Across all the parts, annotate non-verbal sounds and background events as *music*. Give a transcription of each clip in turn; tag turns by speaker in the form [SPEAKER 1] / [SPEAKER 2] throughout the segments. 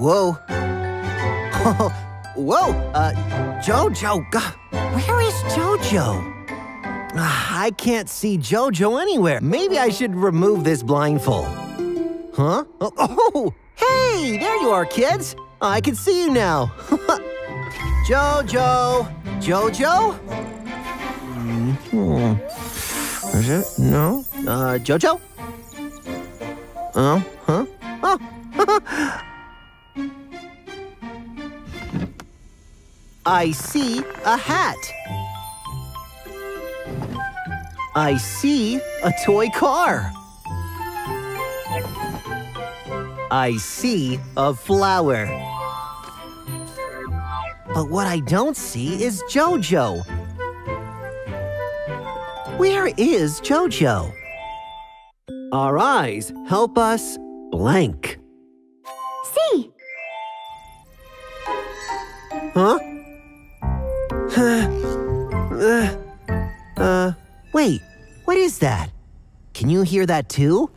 [SPEAKER 1] Whoa. *laughs* Whoa, uh, Jojo, God, where is Jojo? Ah, I can't see Jojo anywhere. Maybe I should remove this blindfold. Huh? Oh, oh, hey, there you are, kids. I can see you now. *laughs* Jojo, Jojo? Hmm. Is it? No? Uh, Jojo? Oh, huh? Oh. *laughs* I see a hat. I see a toy car. I see a flower. But what I don't see is Jojo. Where is Jojo? Our eyes help us blank.
[SPEAKER 2] See.
[SPEAKER 1] Huh? Uh, uh, wait, what is that? Can you hear that too?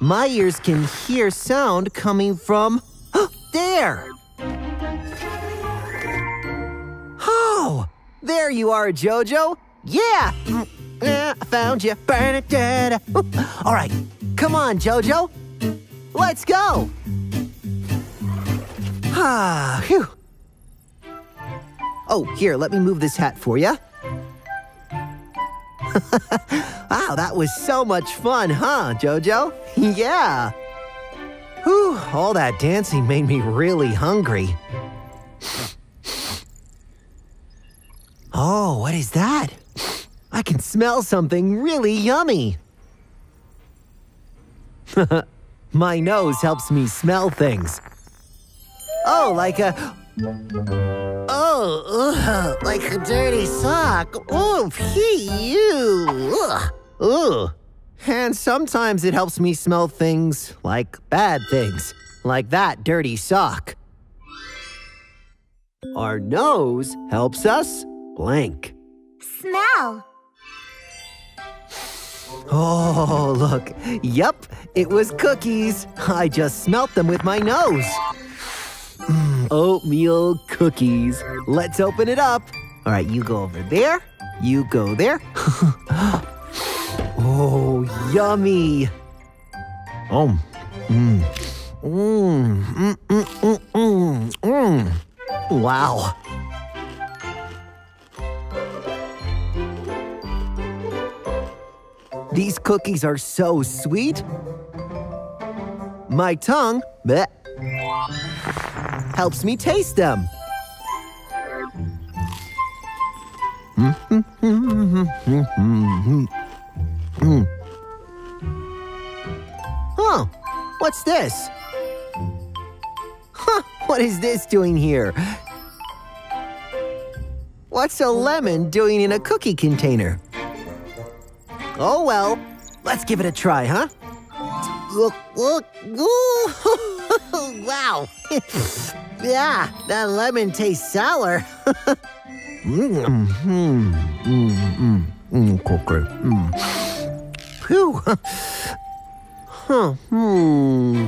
[SPEAKER 1] My ears can hear sound coming from *gasps* there. Oh, there you are, Jojo. Yeah, I found you. All right, come on, Jojo. Let's go. Ah, phew. Oh, here, let me move this hat for you. *laughs* wow, that was so much fun, huh, Jojo? *laughs* yeah. Whew, all that dancing made me really hungry. Oh, what is that? I can smell something really yummy. *laughs* My nose helps me smell things. Oh, like a. Oh, ugh, like a dirty sock. Oh, you. Ugh. Ugh. And sometimes it helps me smell things like bad things, like that dirty sock. Our nose helps us blank.
[SPEAKER 2] Smell.
[SPEAKER 1] Oh, look. Yup, it was cookies. I just smelt them with my nose. Oatmeal cookies. Let's open it up. All right, you go over there. You go there. *gasps* oh, yummy. Oh, mmm. Mmm, mmm, mmm, mmm, mmm, mmm. Wow. These cookies are so sweet. My tongue bleh, helps me taste them. *laughs* Oh, what's this? Huh, what is this doing here? What's a lemon doing in a cookie container? Oh well, let's give it a try, huh? Look, look, ooh, *laughs* wow. *laughs* yeah, that lemon tastes sour. Mmm, cookie. Mmm. Phew. Huh, hmm.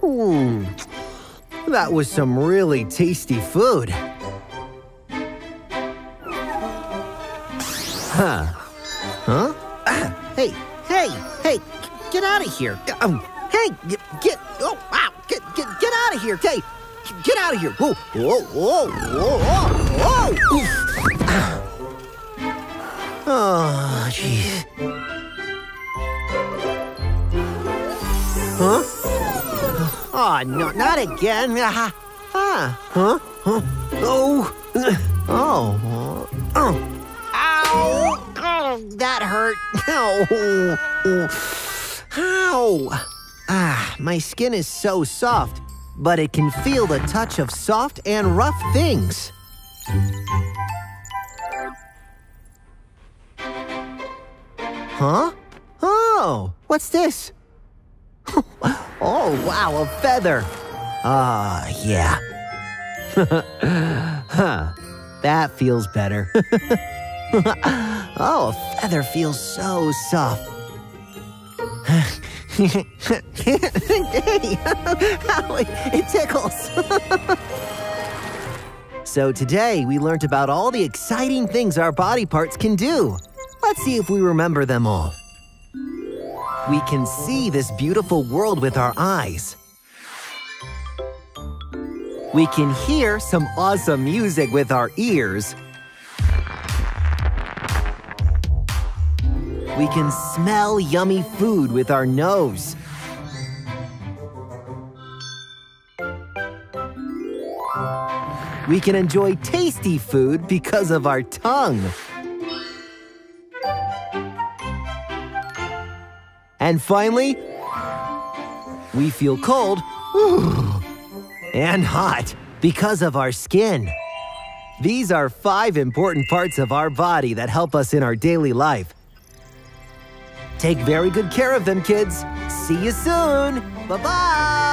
[SPEAKER 1] Hmm. That was some really tasty food. Huh. Huh? Ah, *coughs* hey, hey, hey, get out of here. Um, hey, get, get, oh, wow, get, get, get out of here. Hey, get out of here. Whoa, whoa, whoa, whoa, whoa. Oof. Oh, jeez. Huh? Oh, no, not again. Ah, ah, huh? Huh? Oh, oh, oh. Ow! Oh, that hurt. Ow! Ow! Ah, my skin is so soft, but it can feel the touch of soft and rough things. Huh? Oh, what's this? *laughs* oh, wow, a feather. Ah, yeah. *laughs* huh, that feels better. *laughs* oh, a feather feels so soft. It, it tickles. so today we learned about all the exciting things our body parts can do. Let's see if we remember them all. We can see this beautiful world with our eyes. We can hear some awesome music with our ears. We can smell yummy food with our nose. We can enjoy tasty food because of our tongue. And finally, we feel cold *sighs* and hot because of our skin. These are five important parts of our body that help us in our daily life. Take very good care of them, kids. See you soon. Bye bye.